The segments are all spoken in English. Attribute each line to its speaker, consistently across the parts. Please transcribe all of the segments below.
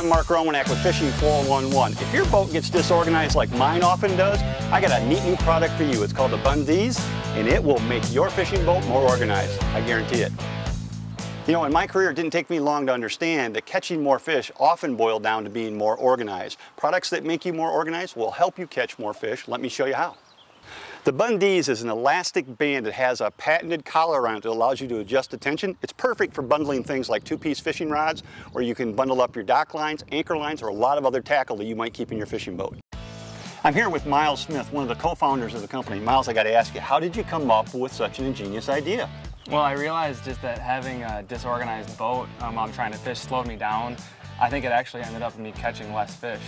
Speaker 1: I'm Mark Romanack with Fishing 411. If your boat gets disorganized like mine often does, I got a neat new product for you. It's called the BundeZe, and it will make your fishing boat more organized. I guarantee it. You know, in my career, it didn't take me long to understand that catching more fish often boiled down to being more organized. Products that make you more organized will help you catch more fish. Let me show you how. The BundeZe is an elastic band that has a patented collar around it that allows you to adjust the tension. It's perfect for bundling things like two-piece fishing rods, or you can bundle up your dock lines, anchor lines, or a lot of other tackle that you might keep in your fishing boat. I'm here with Miles Smith, one of the co-founders of the company. Miles, I got to ask you, how did you come up with such an ingenious idea?
Speaker 2: Well, I realized just that having a disorganized boat um, while I'm trying to fish slowed me down. I think it actually ended up me catching less fish.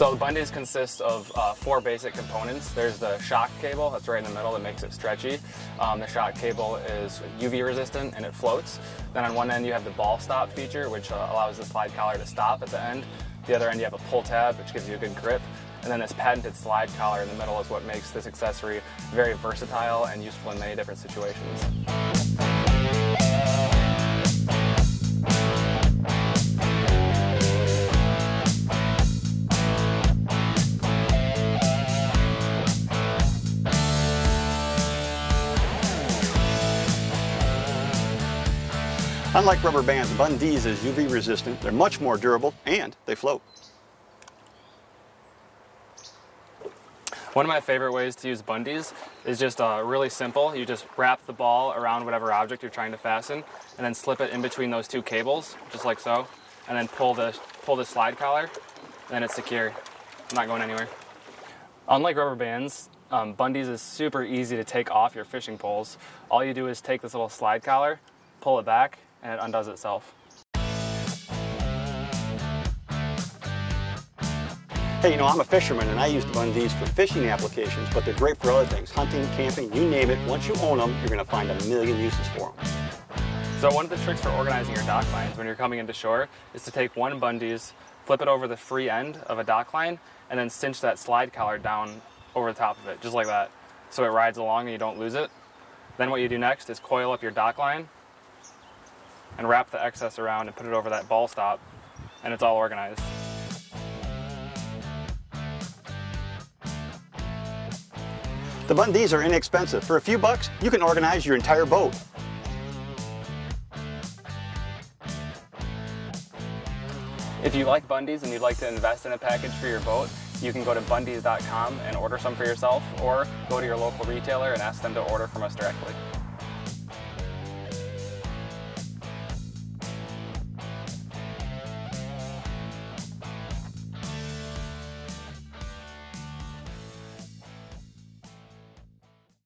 Speaker 2: So the BundeZe consists of uh, four basic components. There's the shock cable, that's right in the middle that makes it stretchy. Um, the shock cable is UV resistant and it floats. Then on one end you have the ball stop feature, which uh, allows the slide collar to stop at the end. The other end you have a pull tab, which gives you a good grip. And then this patented slide collar in the middle is what makes this accessory very versatile and useful in many different situations.
Speaker 1: Unlike rubber bands, BundeZe is UV resistant, they're much more durable, and they float.
Speaker 2: One of my favorite ways to use BundeZe is just uh, really simple. You just wrap the ball around whatever object you're trying to fasten and then slip it in between those two cables, just like so, and then pull the, pull the slide collar, and then it's secure. I'm not going anywhere. Unlike rubber bands, um, BundeZe is super easy to take off your fishing poles. All you do is take this little slide collar, pull it back, and it undoes itself.
Speaker 1: Hey, you know, I'm a fisherman and I use the BundeZe for fishing applications, but they're great for other things. Hunting, camping, you name it. Once you own them, you're going to find a million uses for them.
Speaker 2: So one of the tricks for organizing your dock lines when you're coming into shore is to take one BundeZe, flip it over the free end of a dock line, and then cinch that slide collar down over the top of it, just like that. So it rides along and you don't lose it. Then what you do next is coil up your dock line and wrap the excess around and put it over that ball stop, and it's all organized.
Speaker 1: The BundeZe are inexpensive. For a few bucks, you can organize your entire boat.
Speaker 2: If you like BundeZe and you'd like to invest in a package for your boat, you can go to bundeze.com and order some for yourself or go to your local retailer and ask them to order from us directly.